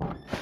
you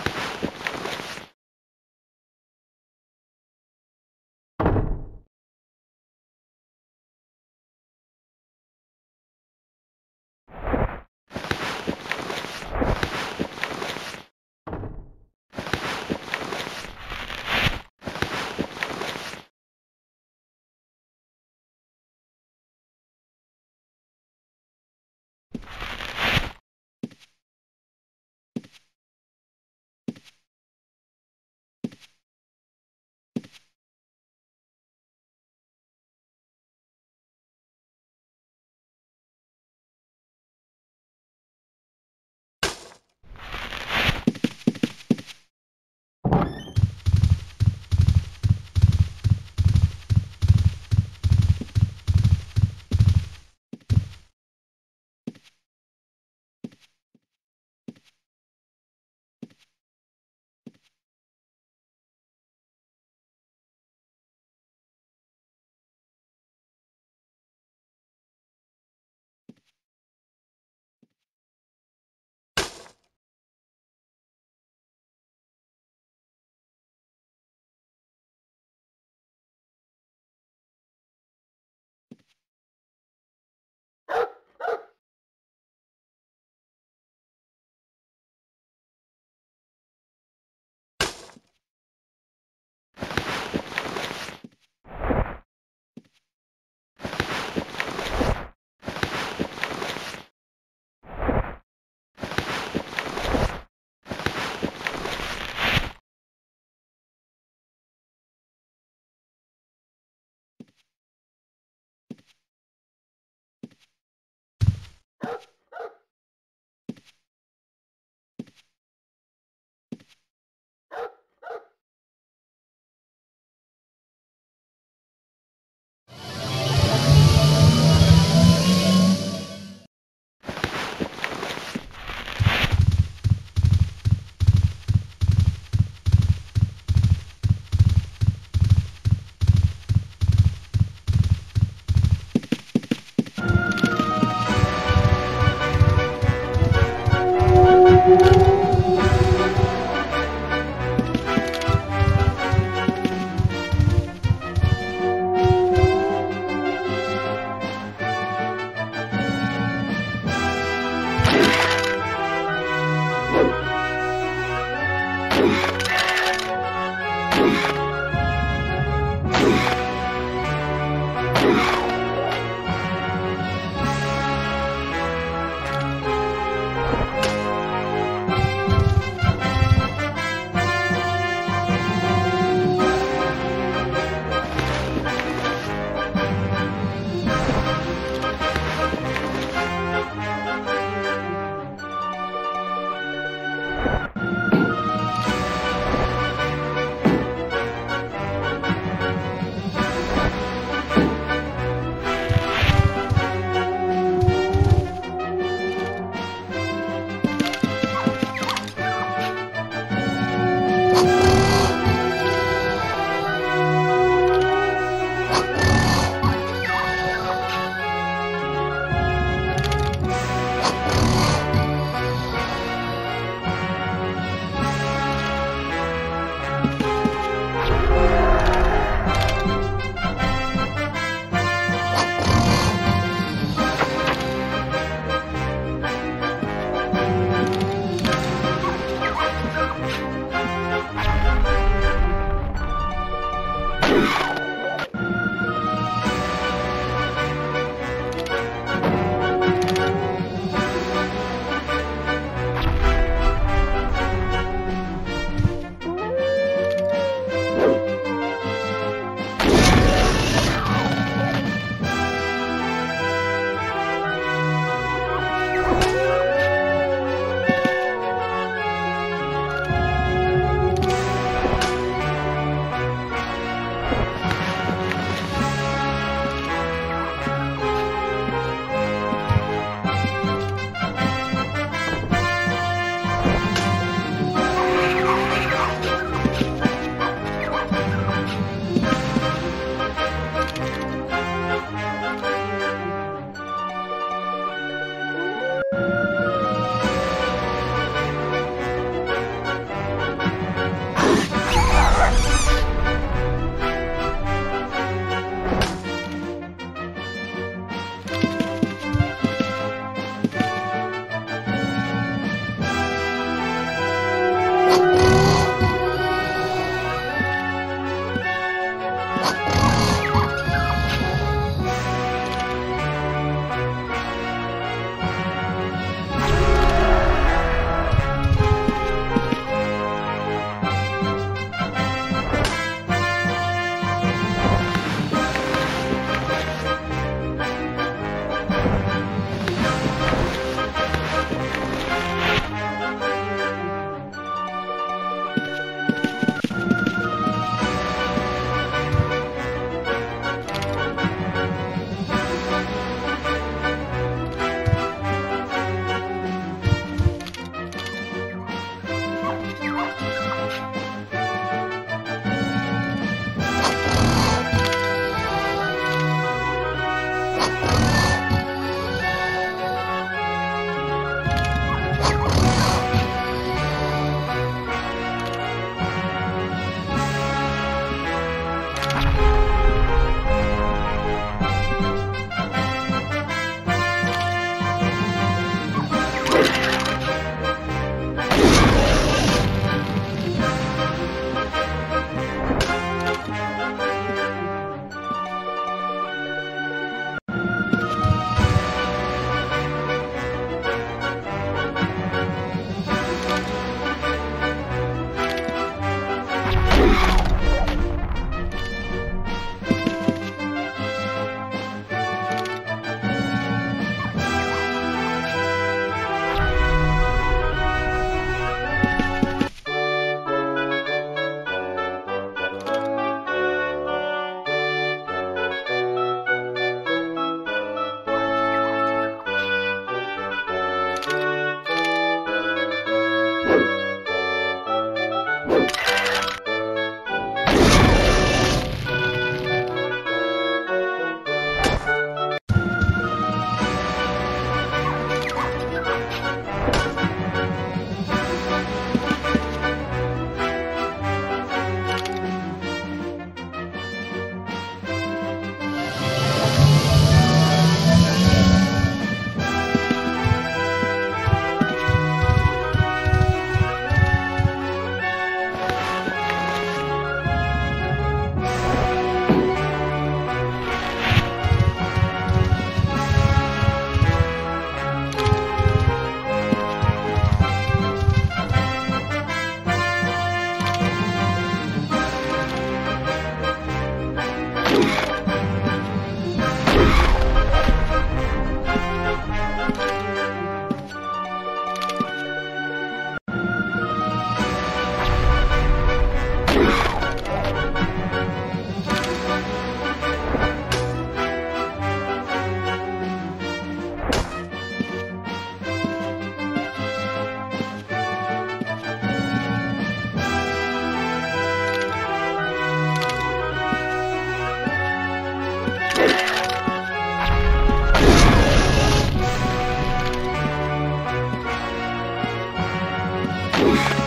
Oof.